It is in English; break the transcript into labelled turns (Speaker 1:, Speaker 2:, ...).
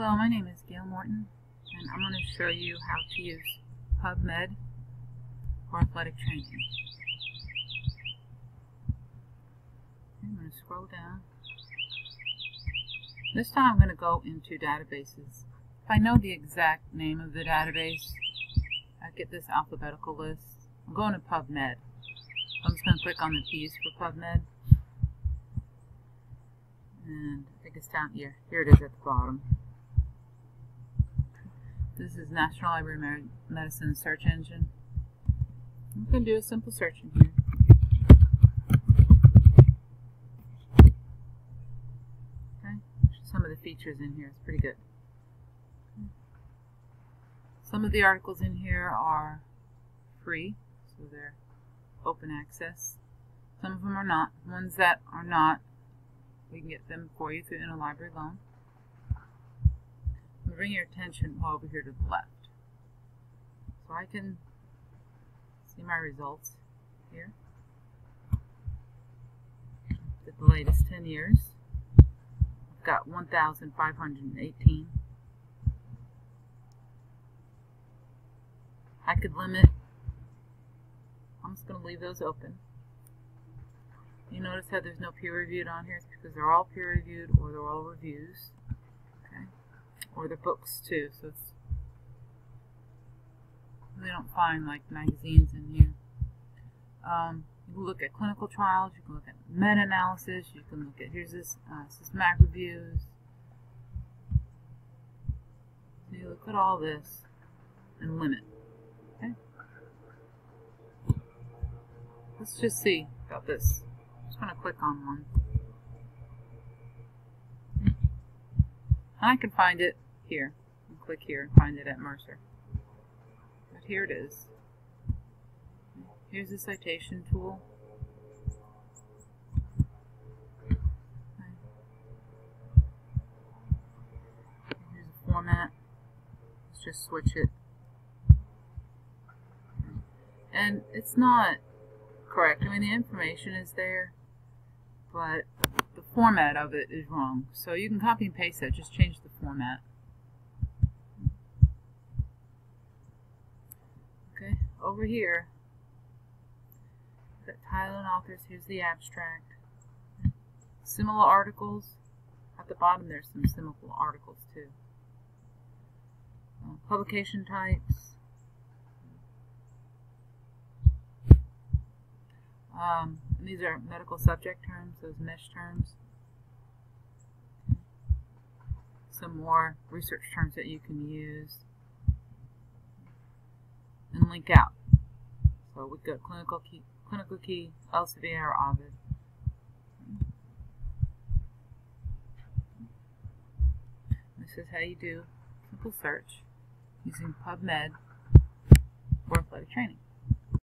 Speaker 1: Hello, my name is Gail Morton, and I'm going to show you how to use PubMed for athletic training. I'm going to scroll down. This time I'm going to go into databases. If I know the exact name of the database, I get this alphabetical list. I'm going to PubMed. I'm just going to click on the P's for PubMed. And I think it's down here. Here it is at the bottom. National Library of Medicine search engine. I'm going to do a simple search in here. Okay, some of the features in here is pretty good. Some of the articles in here are free, so they're open access. Some of them are not. Ones that are not, we can get them for you through interlibrary loan bring your attention over here to the left. So I can see my results here. Did the latest 10 years. I've got 1,518. I could limit. I'm just going to leave those open. You notice how there's no peer reviewed on here? It's because they're all peer reviewed or they're all reviews or the books too. So it's we don't find like magazines in here. Um, you can look at clinical trials. You can look at meta-analysis. You can look at here's this uh, systematic reviews. So you look at all this and limit. Okay. Let's just see about this. I'm just going to click on one. I can find it here. And click here and find it at Mercer. But here it is. Here's the citation tool. Here's the format. Let's just switch it. And it's not correct. I mean, the information is there, but the format of it is wrong. So you can copy and paste that, just change the format. Okay, over here, got title and authors, here's the abstract. Similar articles, at the bottom there's some similar articles too. Uh, publication types. Um, these are medical subject terms, those MeSH terms. Some more research terms that you can use. And link out. So we got clinical key, clinical key, Elsevier or Ovid. This is how you do simple search using PubMed for athletic training.